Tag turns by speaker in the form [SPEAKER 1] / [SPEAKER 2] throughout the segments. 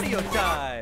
[SPEAKER 1] Mario time!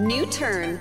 [SPEAKER 2] New turn.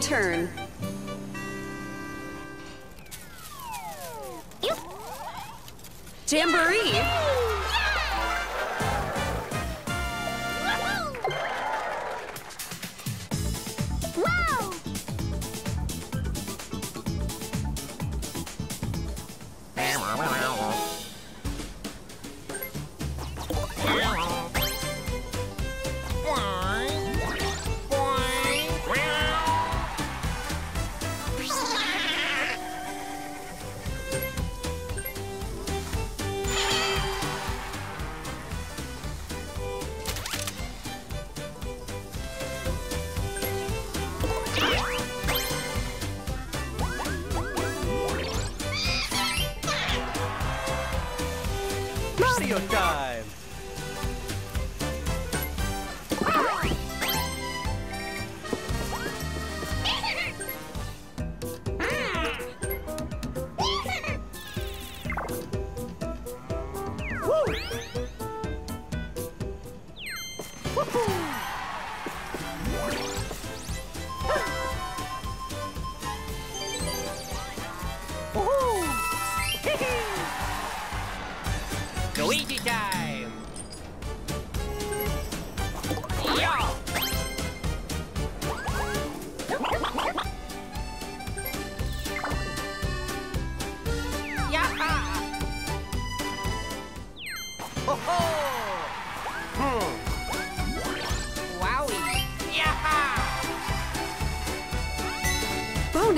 [SPEAKER 2] Turn. Jamboree.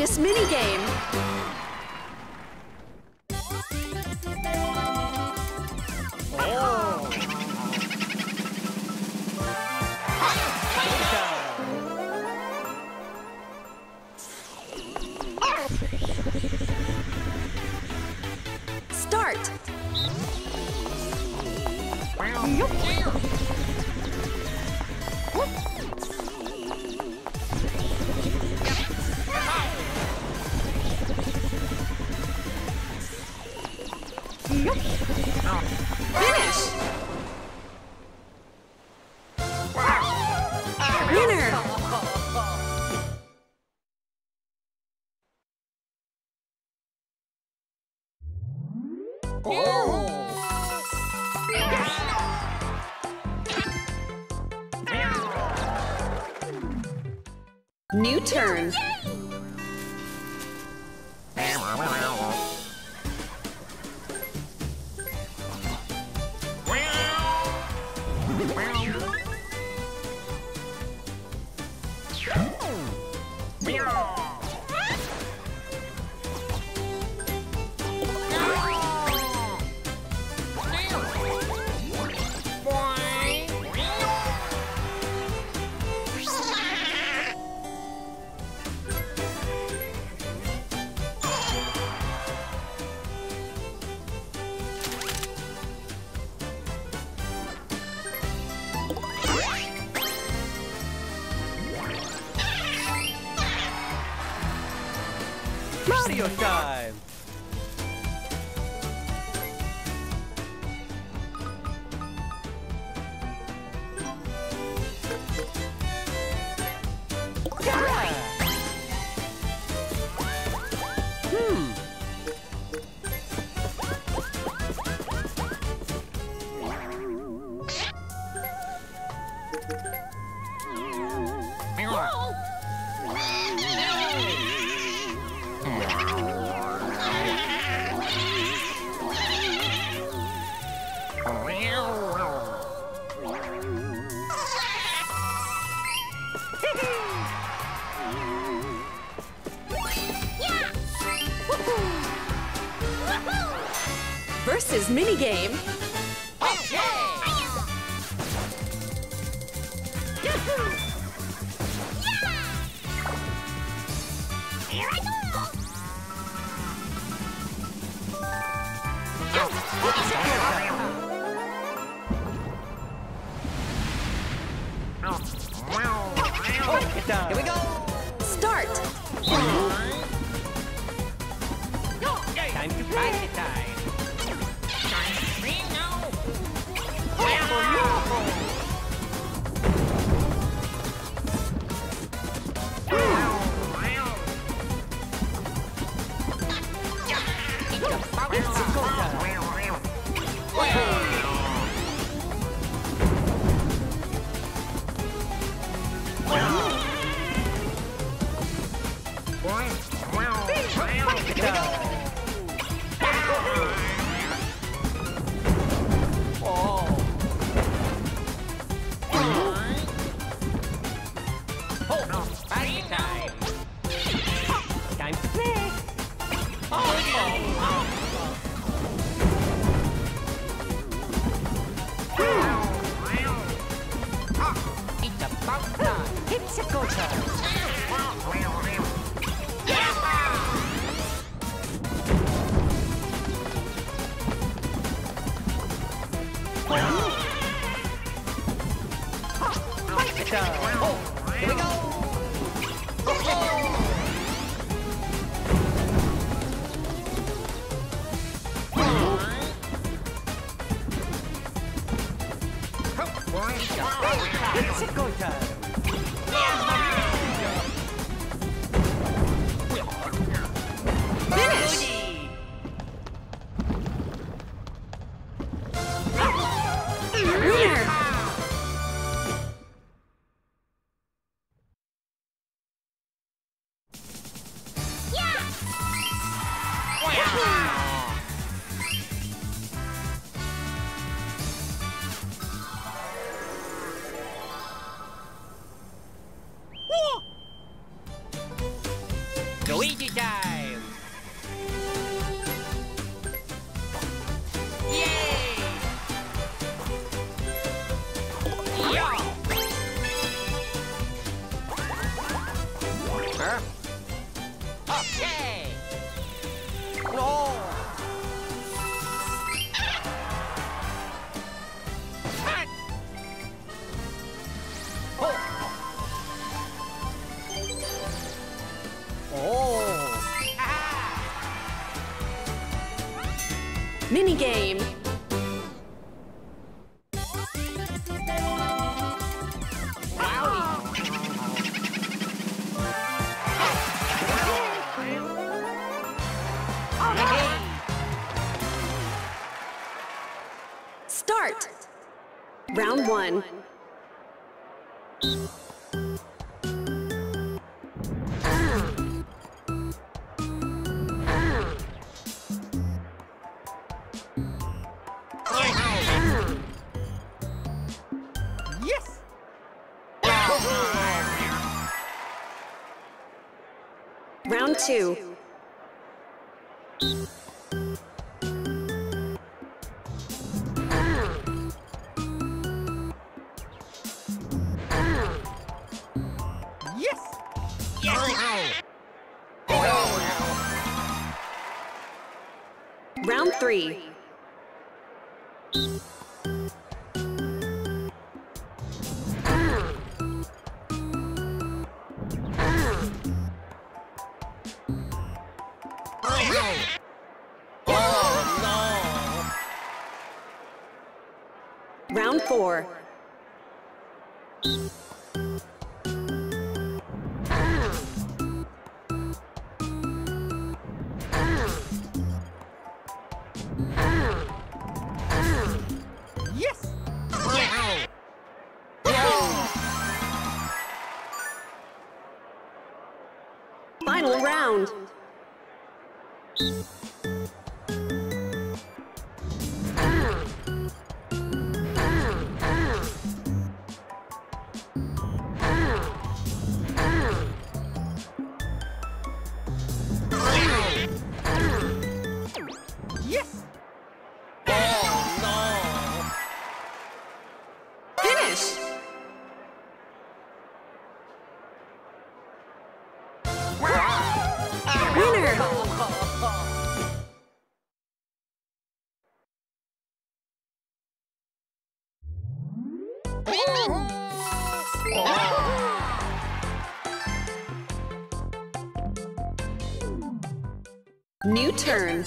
[SPEAKER 2] Bonus mini Mario time! Polka
[SPEAKER 1] Minigame. Two.
[SPEAKER 2] four. New turn.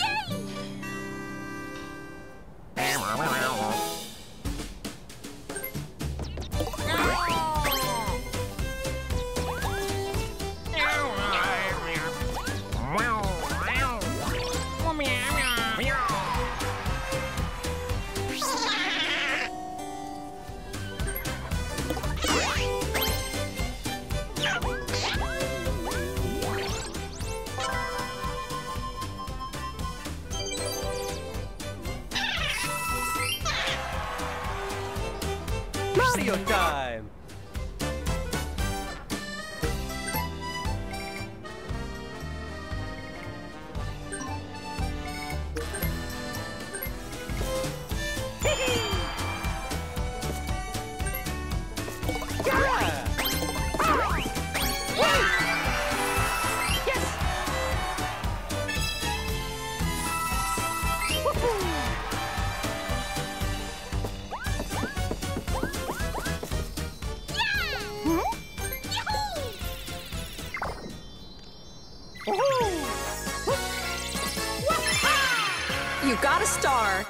[SPEAKER 2] star.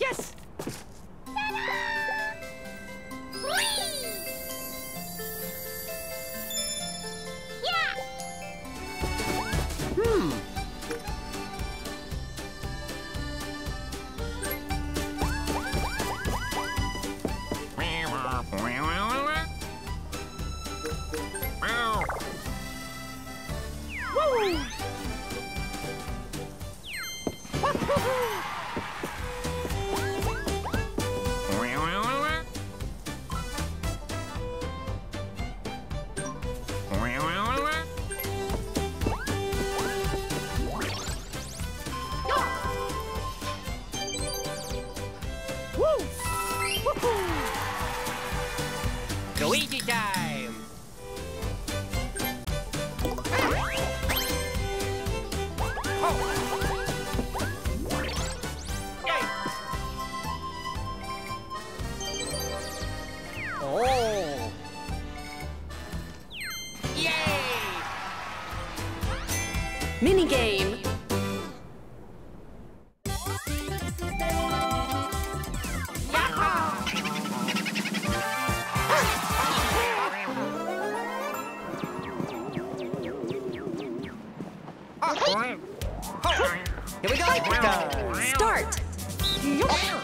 [SPEAKER 3] Yes!
[SPEAKER 2] 요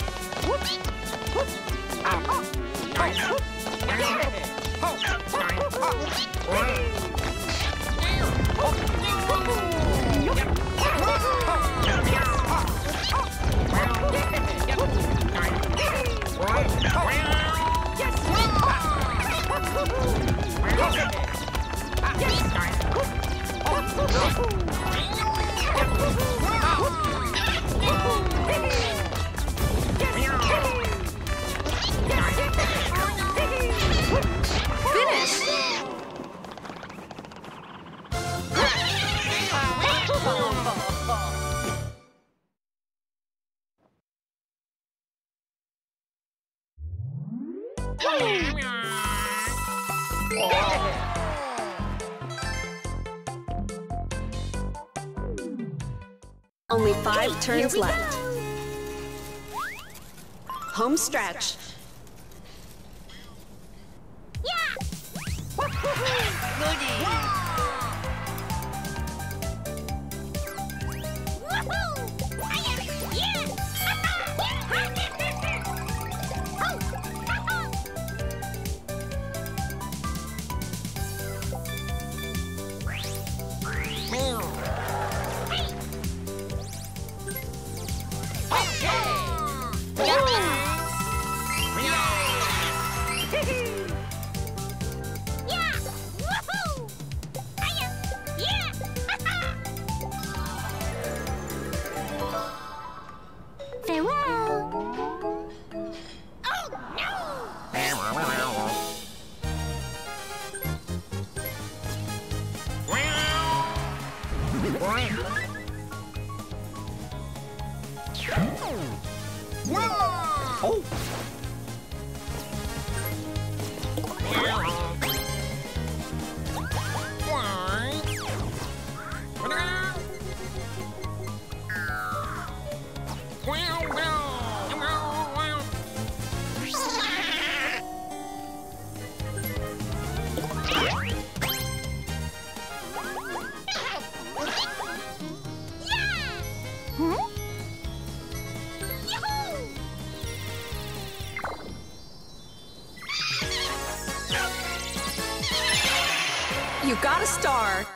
[SPEAKER 2] turns left. Home stretch. You got a star.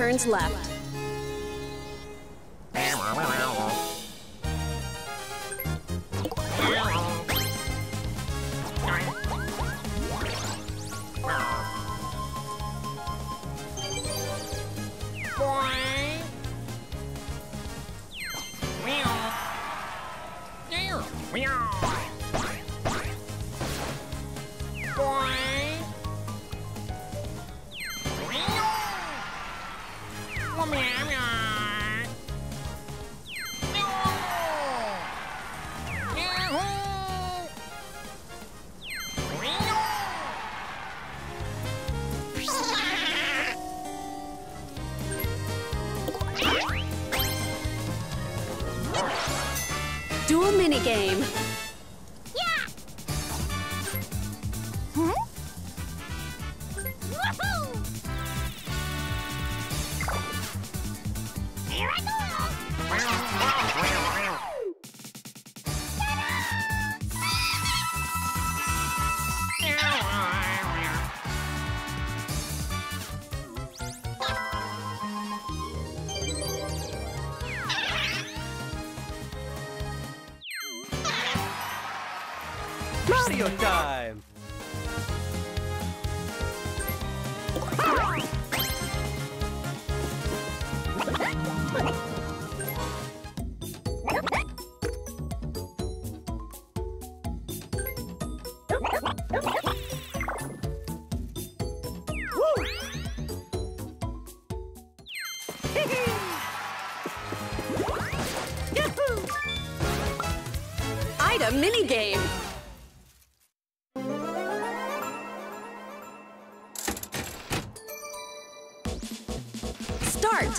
[SPEAKER 2] turns left. Duel minigame.
[SPEAKER 1] Item minigame. Start.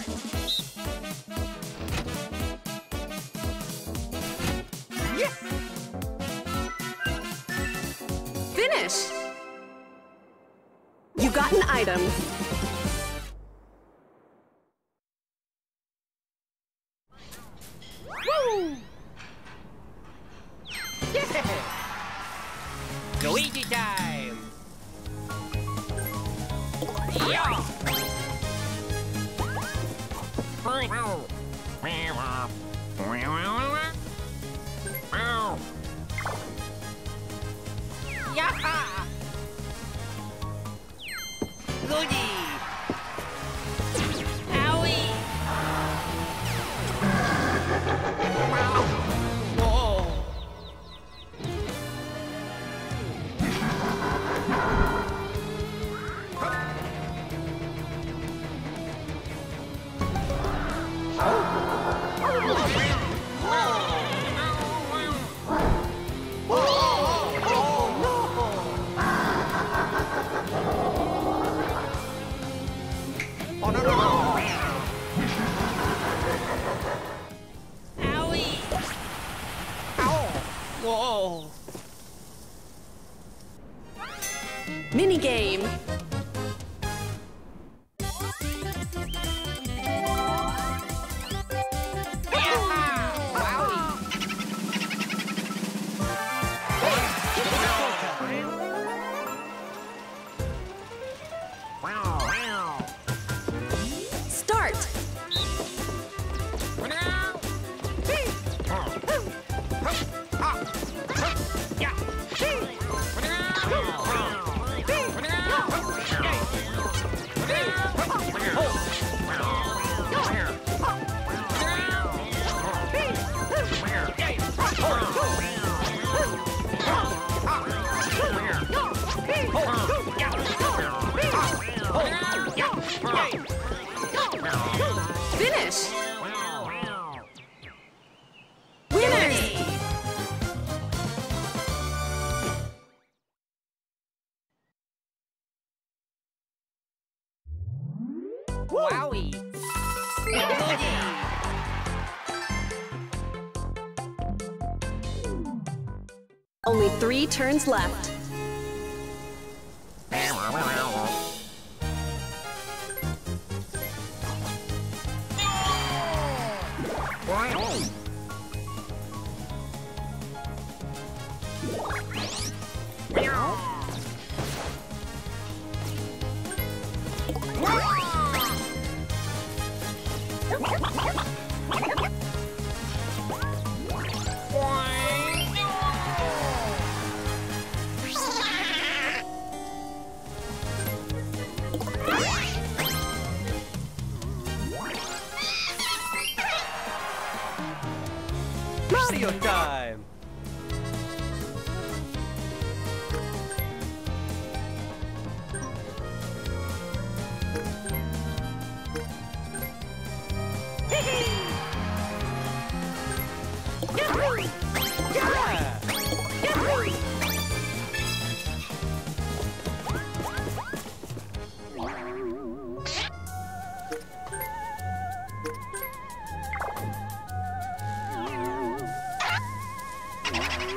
[SPEAKER 1] Finish. You got an item.
[SPEAKER 2] Owie!
[SPEAKER 1] Only three turns left.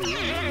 [SPEAKER 2] Yeah.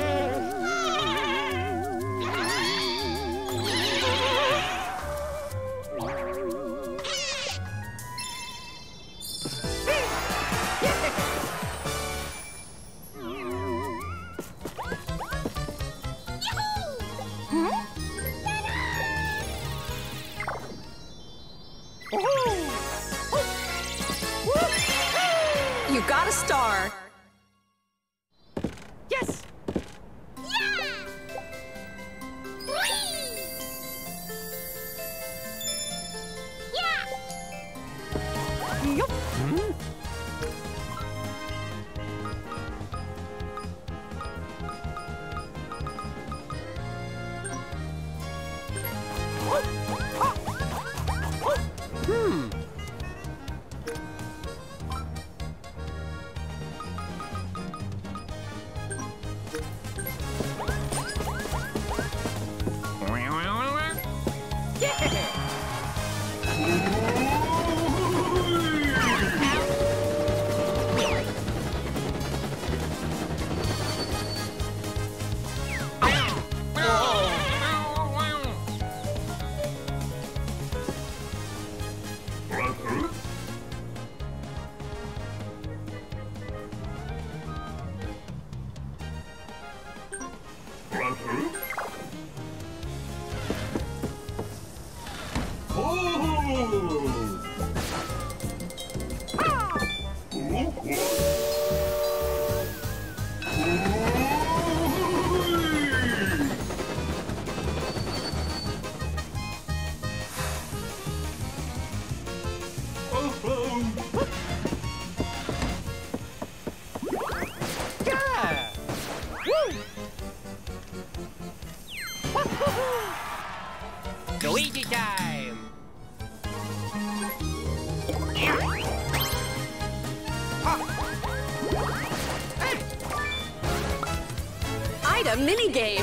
[SPEAKER 2] game.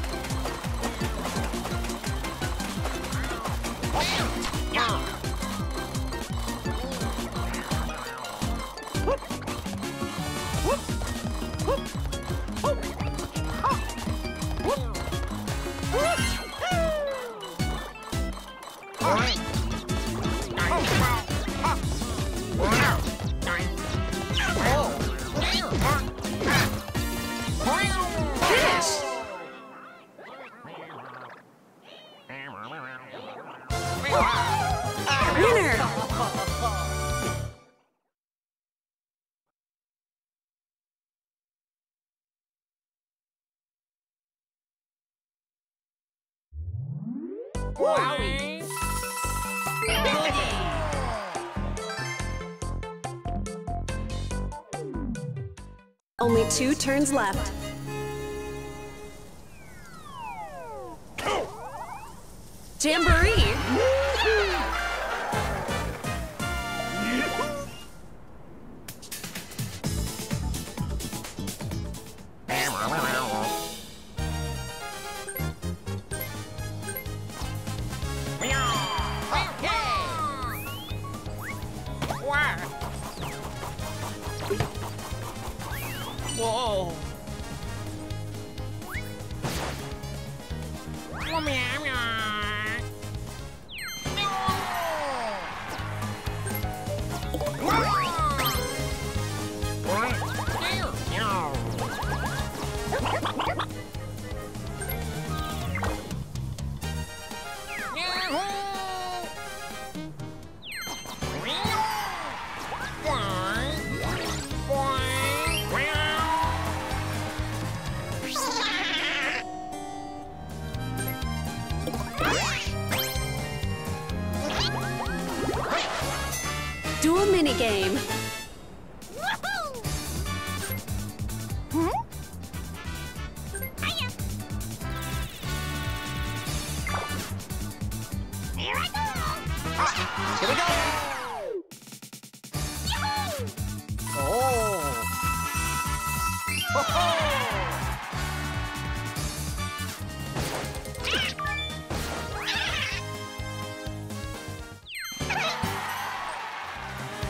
[SPEAKER 2] Two turns left. Jamboree!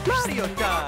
[SPEAKER 3] Mario
[SPEAKER 2] Kart!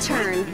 [SPEAKER 2] Turn.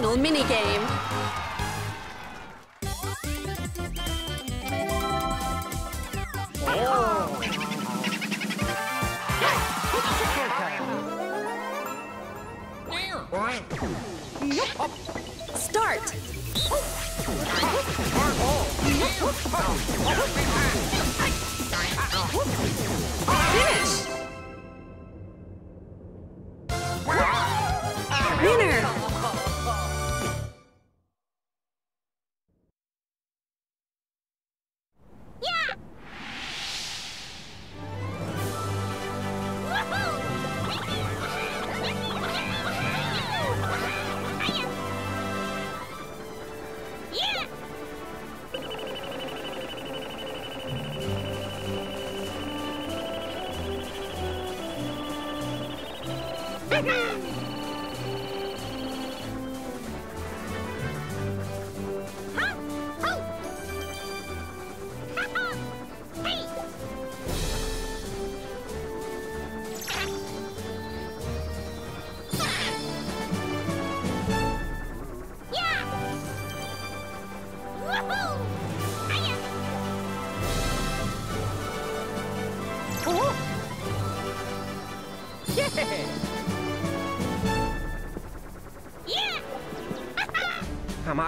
[SPEAKER 2] Final minigame.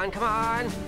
[SPEAKER 1] On, come on!